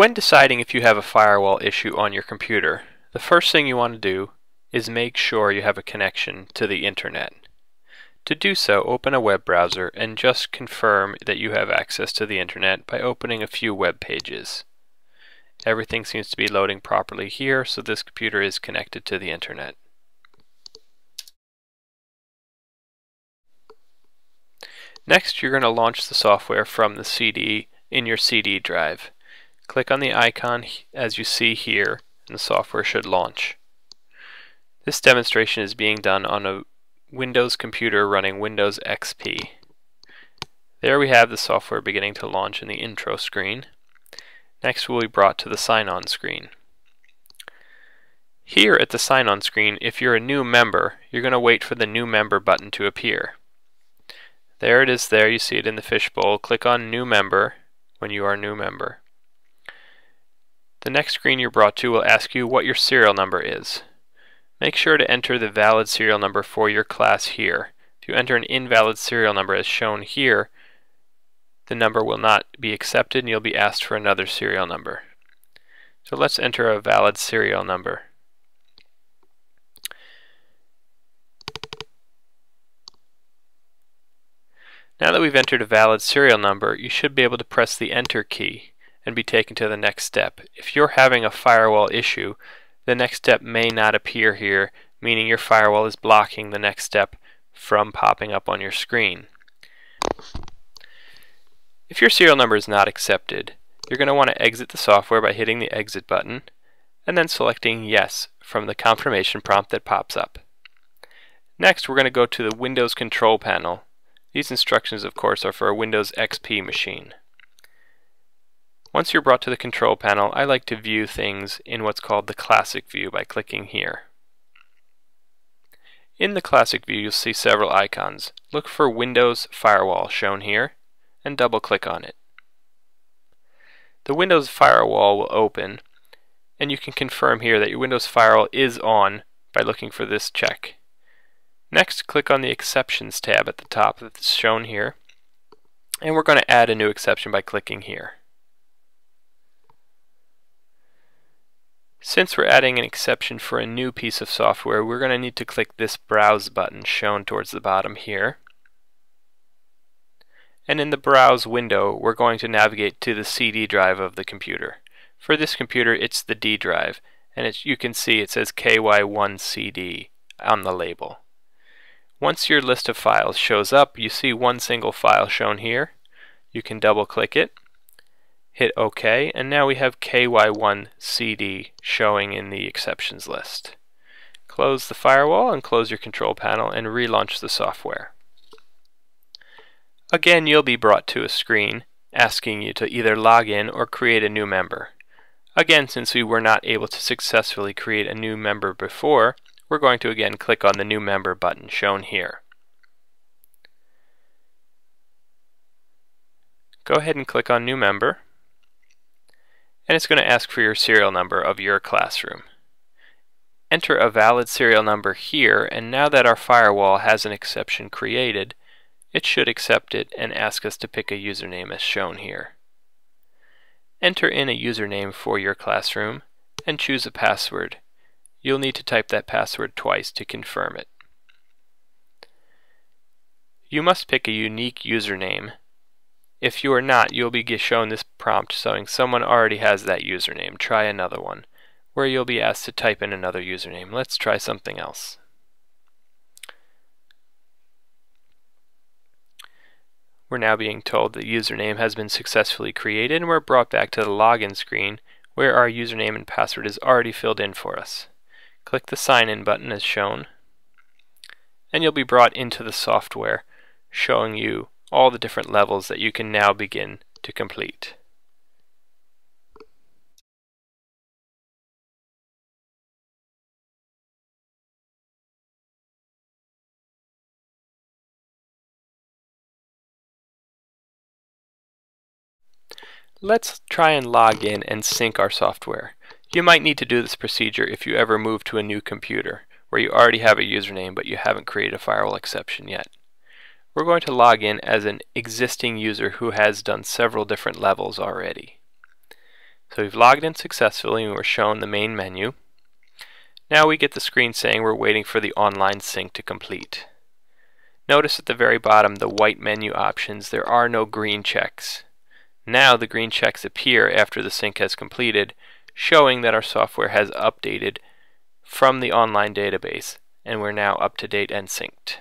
When deciding if you have a firewall issue on your computer, the first thing you want to do is make sure you have a connection to the internet. To do so, open a web browser and just confirm that you have access to the internet by opening a few web pages. Everything seems to be loading properly here, so this computer is connected to the internet. Next, you're going to launch the software from the CD in your CD drive. Click on the icon as you see here, and the software should launch. This demonstration is being done on a Windows computer running Windows XP. There we have the software beginning to launch in the intro screen. Next we'll be brought to the sign-on screen. Here at the sign-on screen, if you're a new member, you're going to wait for the new member button to appear. There it is there, you see it in the fishbowl. Click on new member when you are a new member. The next screen you're brought to will ask you what your serial number is. Make sure to enter the valid serial number for your class here. If you enter an invalid serial number as shown here, the number will not be accepted and you'll be asked for another serial number. So let's enter a valid serial number. Now that we've entered a valid serial number, you should be able to press the enter key and be taken to the next step. If you're having a firewall issue, the next step may not appear here, meaning your firewall is blocking the next step from popping up on your screen. If your serial number is not accepted, you're going to want to exit the software by hitting the exit button and then selecting yes from the confirmation prompt that pops up. Next we're going to go to the Windows control panel. These instructions of course are for a Windows XP machine. Once you're brought to the control panel, I like to view things in what's called the classic view by clicking here. In the classic view you'll see several icons. Look for Windows Firewall shown here and double click on it. The Windows Firewall will open and you can confirm here that your Windows Firewall is on by looking for this check. Next click on the Exceptions tab at the top that's shown here and we're going to add a new exception by clicking here. Since we're adding an exception for a new piece of software, we're going to need to click this Browse button shown towards the bottom here. And in the Browse window, we're going to navigate to the CD drive of the computer. For this computer, it's the D drive, and you can see it says KY1CD on the label. Once your list of files shows up, you see one single file shown here. You can double click it hit OK, and now we have KY1CD showing in the exceptions list. Close the firewall and close your control panel and relaunch the software. Again, you'll be brought to a screen asking you to either log in or create a new member. Again, since we were not able to successfully create a new member before, we're going to again click on the new member button shown here. Go ahead and click on new member and it's going to ask for your serial number of your classroom. Enter a valid serial number here, and now that our firewall has an exception created, it should accept it and ask us to pick a username as shown here. Enter in a username for your classroom and choose a password. You'll need to type that password twice to confirm it. You must pick a unique username if you are not, you'll be shown this prompt showing someone already has that username. Try another one, where you'll be asked to type in another username. Let's try something else. We're now being told the username has been successfully created and we're brought back to the login screen where our username and password is already filled in for us. Click the sign in button as shown and you'll be brought into the software showing you all the different levels that you can now begin to complete. Let's try and log in and sync our software. You might need to do this procedure if you ever move to a new computer where you already have a username but you haven't created a firewall exception yet we're going to log in as an existing user who has done several different levels already. So we've logged in successfully and we're shown the main menu. Now we get the screen saying we're waiting for the online sync to complete. Notice at the very bottom the white menu options, there are no green checks. Now the green checks appear after the sync has completed, showing that our software has updated from the online database and we're now up to date and synced.